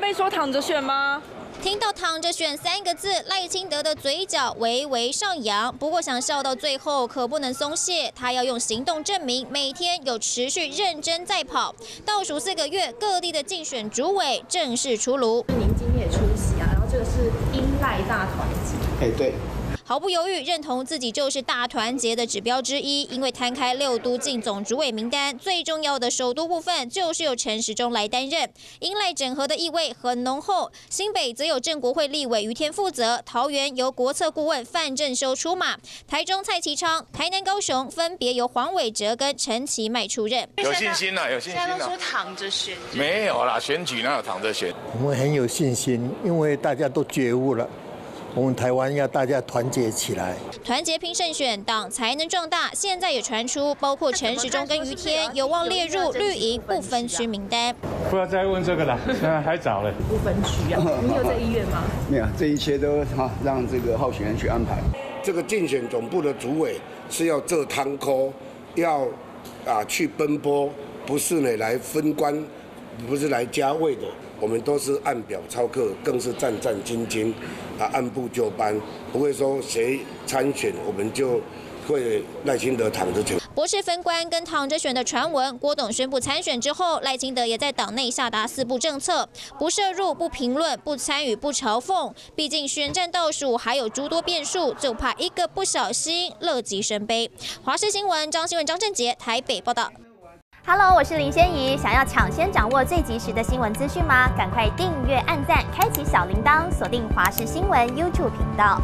被说躺着选吗？听到“躺着选”三个字，赖清德的嘴角微微上扬。不过想笑到最后，可不能松懈，他要用行动证明每天有持续认真在跑。倒数四个月，各地的竞选主委正式出炉。您今天也出席啊？然后这个是英赖大团结。哎，对。毫不犹豫认同自己就是大团结的指标之一，因为摊开六都进总主委名单，最重要的首都部分就是由陈时中来担任，英赖整合的意味很浓厚。新北则有郑国会立委于天负责，桃园由国策顾问范正修出马，台中蔡其昌，台南高雄分别由黄伟哲跟陈其迈出任。有信心了，有信心了。现在都说躺着选，没有啦，选举哪有躺着选？我们很有信心，因为大家都觉悟了。我们台湾要大家团结起来，团结拼胜选，党才能壮大。现在也传出，包括陈时中跟于天有望列入绿营不分区名单。不要再问这个了，还早了。不分区啊，你有这意愿吗？没有，这一切都哈让这个候选人去安排。这个竞选总部的主委是要这汤抠，要啊去奔波，不是呢来分官，不是来加位的。我们都是按表操课，更是战战兢兢，啊，按部就班，不会说谁参选我们就会赖清德躺着选。博士分官跟躺着选的传闻，郭董宣布参选之后，赖清德也在党内下达四部政策：不涉入、不评论、不参与、不嘲讽。毕竟选战倒数还有诸多变数，就怕一个不小心乐极生悲。华视新闻张新闻张正杰台北报道。Hello，我是林仙怡。想要抢先掌握最及时的新闻资讯吗？赶快订阅、按赞、开启小铃铛，锁定华视新闻 YouTube 频道。